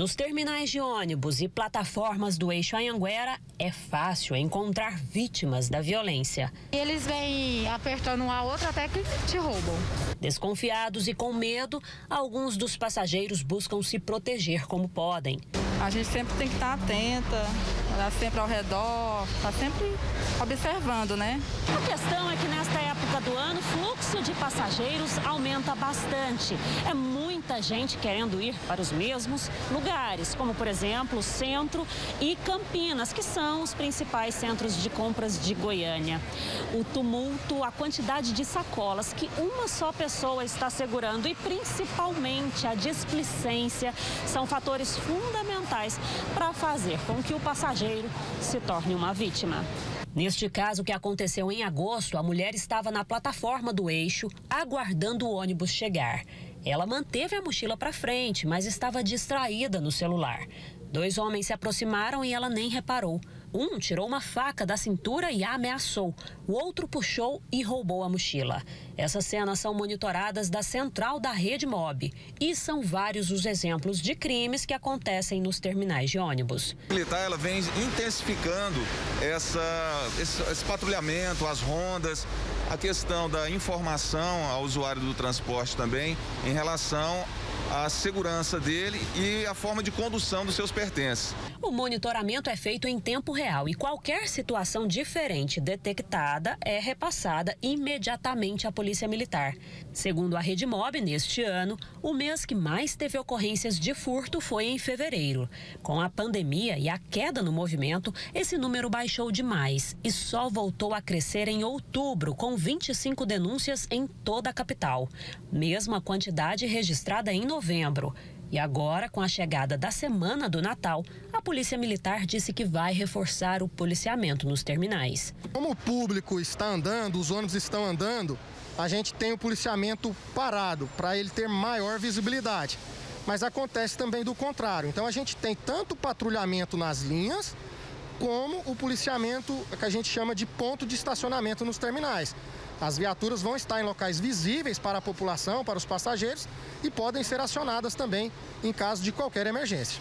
Nos terminais de ônibus e plataformas do eixo Anhanguera, é fácil encontrar vítimas da violência. Eles vêm apertando um a outro até que te roubam. Desconfiados e com medo, alguns dos passageiros buscam se proteger como podem. A gente sempre tem que estar atenta, olhar sempre ao redor, estar sempre observando, né? A questão é que nesta época fluxo de passageiros aumenta bastante. É muita gente querendo ir para os mesmos lugares, como por exemplo centro e Campinas, que são os principais centros de compras de Goiânia. O tumulto, a quantidade de sacolas que uma só pessoa está segurando e principalmente a displicência são fatores fundamentais para fazer com que o passageiro se torne uma vítima. Neste caso que aconteceu em agosto, a mulher estava na plataforma do eixo, aguardando o ônibus chegar. Ela manteve a mochila para frente, mas estava distraída no celular. Dois homens se aproximaram e ela nem reparou. Um tirou uma faca da cintura e a ameaçou. O outro puxou e roubou a mochila. Essas cenas são monitoradas da central da rede Mob. E são vários os exemplos de crimes que acontecem nos terminais de ônibus. A militar ela vem intensificando essa, esse, esse patrulhamento, as rondas, a questão da informação ao usuário do transporte também em relação à segurança dele e a forma de condução dos seus pertences. O monitoramento é feito em tempo real e qualquer situação diferente detectada é repassada imediatamente à Polícia Militar. Segundo a Rede Mob, neste ano, o mês que mais teve ocorrências de furto foi em fevereiro. Com a pandemia e a queda no movimento, esse número baixou demais e só voltou a crescer em outubro, com 25 denúncias em toda a capital. Mesma quantidade registrada em novembro. E agora, com a chegada da semana do Natal, a Polícia Militar disse que vai reforçar o policiamento nos terminais. Como o público está andando, os ônibus estão andando, a gente tem o policiamento parado para ele ter maior visibilidade. Mas acontece também do contrário. Então a gente tem tanto patrulhamento nas linhas, como o policiamento que a gente chama de ponto de estacionamento nos terminais. As viaturas vão estar em locais visíveis para a população, para os passageiros e podem ser acionadas também em caso de qualquer emergência.